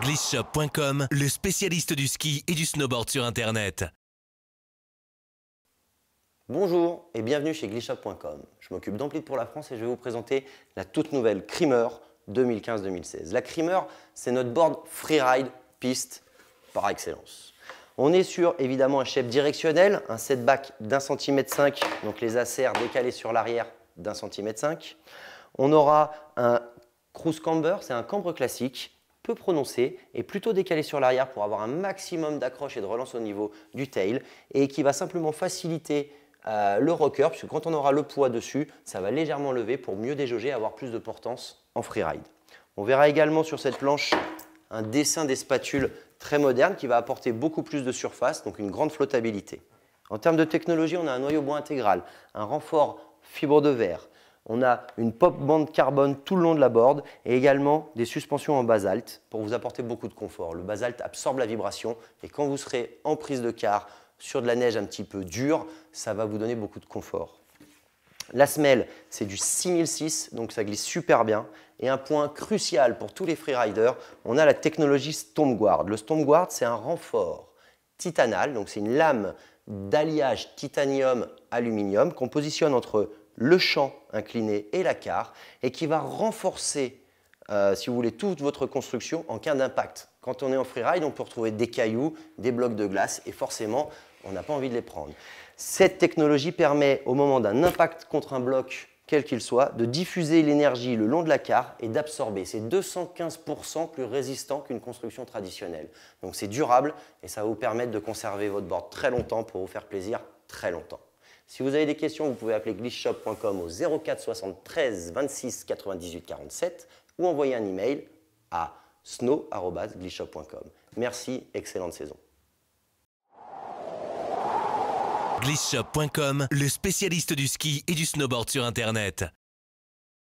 Glissshop.com, le spécialiste du ski et du snowboard sur Internet. Bonjour et bienvenue chez Glissshop.com. Je m'occupe d'Ampli pour la France et je vais vous présenter la toute nouvelle Creamer 2015-2016. La Creamer, c'est notre board freeride piste par excellence. On est sur évidemment un chef directionnel, un setback d'un centimètre cinq, donc les acers décalés sur l'arrière d'un centimètre cinq. On aura un cruise camber, c'est un cambre classique, peu prononcé et plutôt décalé sur l'arrière pour avoir un maximum d'accroche et de relance au niveau du tail et qui va simplement faciliter euh, le rocker puisque quand on aura le poids dessus, ça va légèrement lever pour mieux déjauger et avoir plus de portance en freeride. On verra également sur cette planche un dessin des spatules très moderne qui va apporter beaucoup plus de surface, donc une grande flottabilité. En termes de technologie, on a un noyau bois intégral, un renfort fibre de verre, on a une pop bande carbone tout le long de la board et également des suspensions en basalte pour vous apporter beaucoup de confort. Le basalte absorbe la vibration et quand vous serez en prise de car sur de la neige un petit peu dure, ça va vous donner beaucoup de confort. La semelle, c'est du 6006, donc ça glisse super bien. Et un point crucial pour tous les freeriders, on a la technologie Stormguard. Le Stormguard, c'est un renfort titanal, donc c'est une lame d'alliage titanium-aluminium qu'on positionne entre le champ incliné et la carre et qui va renforcer, euh, si vous voulez, toute votre construction en cas d'impact. Quand on est en freeride, on peut retrouver des cailloux, des blocs de glace et forcément, on n'a pas envie de les prendre. Cette technologie permet, au moment d'un impact contre un bloc, quel qu'il soit, de diffuser l'énergie le long de la carre et d'absorber. C'est 215% plus résistant qu'une construction traditionnelle. Donc c'est durable et ça va vous permettre de conserver votre board très longtemps pour vous faire plaisir très longtemps. Si vous avez des questions, vous pouvez appeler glitchshop.com au 04 73 26 98 47 ou envoyer un email à snow.glitchshop.com. Merci, excellente saison. Glitchshop.com, le spécialiste du ski et du snowboard sur Internet.